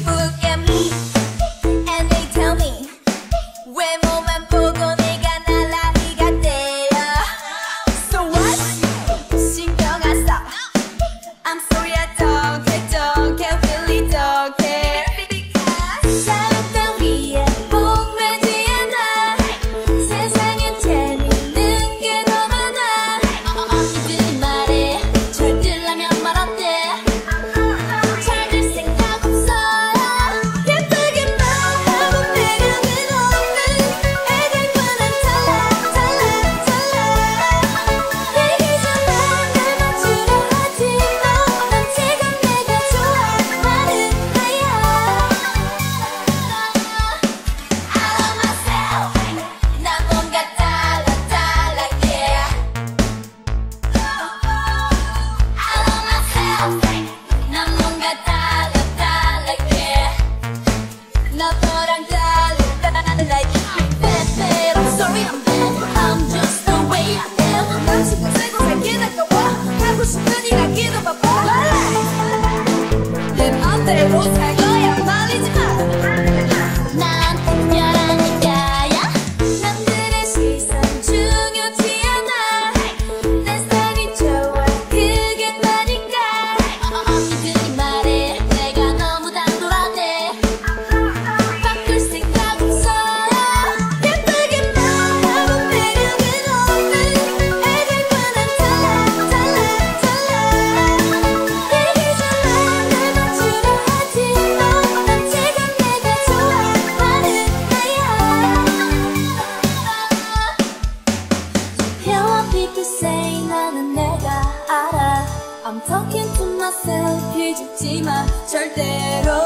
thì bước em I'll Myself 기죽지 마 절대로